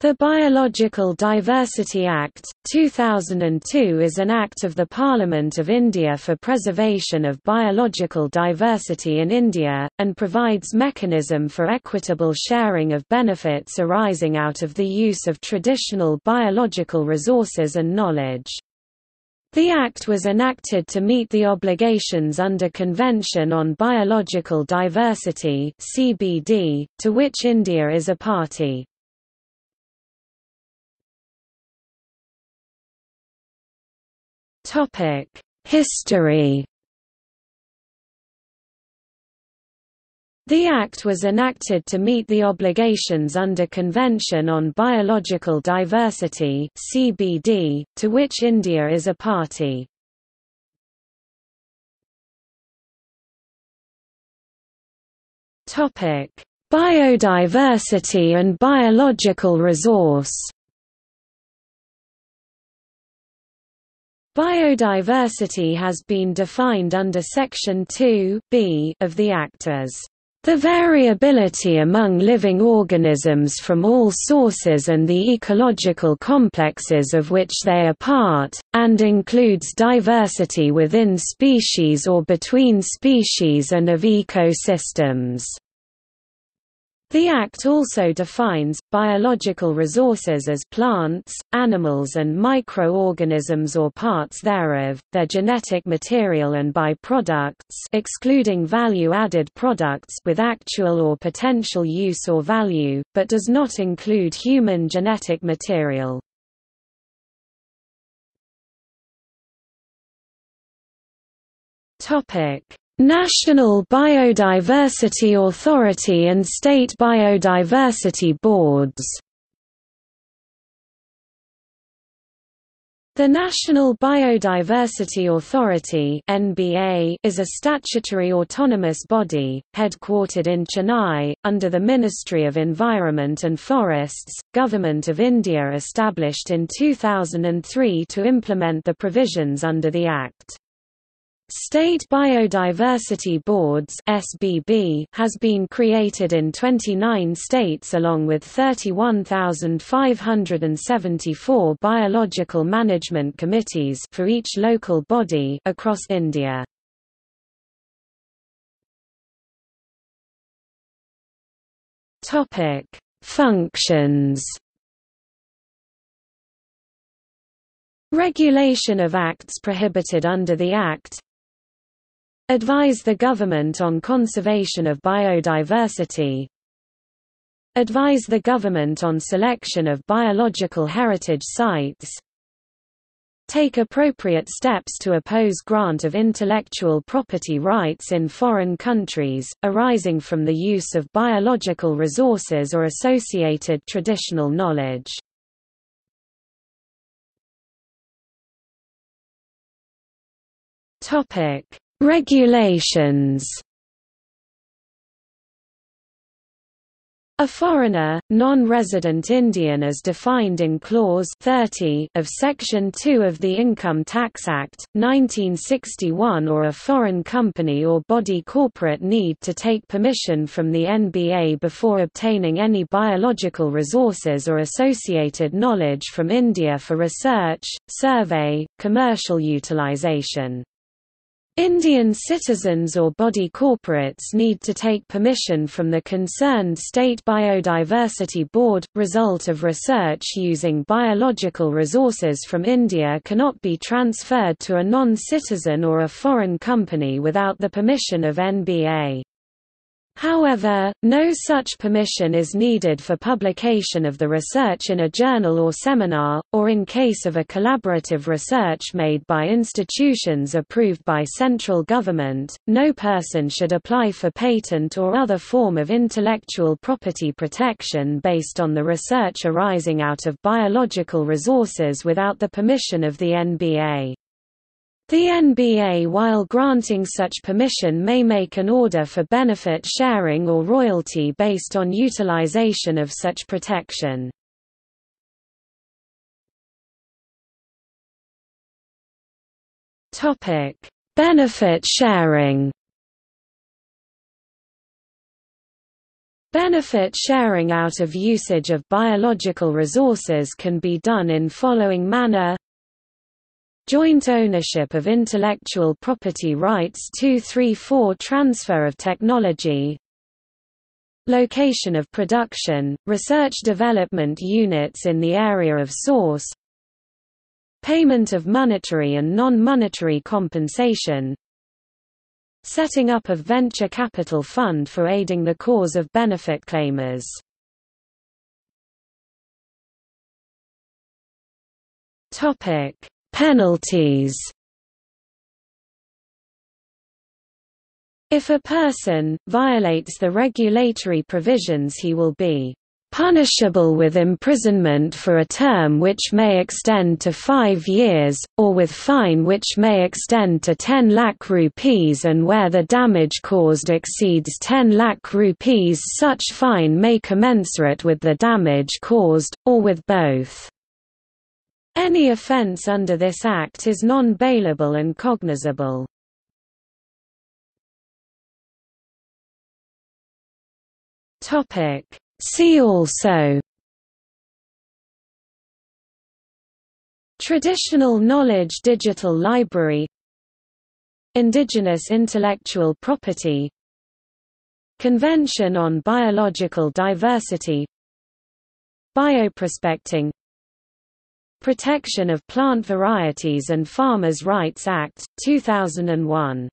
The Biological Diversity Act, 2002 is an act of the Parliament of India for preservation of biological diversity in India, and provides mechanism for equitable sharing of benefits arising out of the use of traditional biological resources and knowledge. The Act was enacted to meet the obligations under Convention on Biological Diversity CBD, to which India is a party. History The Act was enacted to meet the obligations under Convention on Biological Diversity CBD, to which India is a party. Topic: Biodiversity and biological resource Biodiversity has been defined under Section 2 B of the Act as the variability among living organisms from all sources and the ecological complexes of which they are part, and includes diversity within species or between species and of ecosystems. The Act also defines, biological resources as plants, animals and microorganisms or parts thereof, their genetic material and by-products excluding value-added products with actual or potential use or value, but does not include human genetic material. National Biodiversity Authority and State Biodiversity Boards The National Biodiversity Authority (NBA) is a statutory autonomous body, headquartered in Chennai, under the Ministry of Environment and Forests, Government of India established in 2003 to implement the provisions under the Act. State Biodiversity Boards SBB has been created in 29 states along with 31,574 biological management committees for each local body across India. Topic: Functions Regulation of acts prohibited under the Act Advise the government on conservation of biodiversity. Advise the government on selection of biological heritage sites. Take appropriate steps to oppose grant of intellectual property rights in foreign countries, arising from the use of biological resources or associated traditional knowledge. Topic Regulations A foreigner, non-resident Indian as defined in Clause 30 of Section 2 of the Income Tax Act, 1961 or a foreign company or body corporate need to take permission from the NBA before obtaining any biological resources or associated knowledge from India for research, survey, commercial utilization. Indian citizens or body corporates need to take permission from the concerned State Biodiversity Board. Result of research using biological resources from India cannot be transferred to a non-citizen or a foreign company without the permission of NBA. However, no such permission is needed for publication of the research in a journal or seminar, or in case of a collaborative research made by institutions approved by central government. No person should apply for patent or other form of intellectual property protection based on the research arising out of biological resources without the permission of the NBA. The NBA while granting such permission may make an order for benefit sharing or royalty based on utilization of such protection. Benefit sharing Benefit sharing out of usage of biological resources can be done in following manner Joint ownership of intellectual property rights 234 Transfer of technology. Location of production, research development units in the area of source. Payment of monetary and non-monetary compensation. Setting up of venture capital fund for aiding the cause of benefit claimers. Topic: Penalties. If a person violates the regulatory provisions he will be punishable with imprisonment for a term which may extend to five years, or with fine which may extend to 10 lakh rupees and where the damage caused exceeds 10 lakh rupees such fine may commensurate with the damage caused, or with both. Any offence under this Act is non-bailable and cognizable. See also. Traditional Knowledge Digital Library. Indigenous Intellectual Property. Convention on Biological Diversity. Bioprospecting Protection of Plant Varieties and Farmers' Rights Act, 2001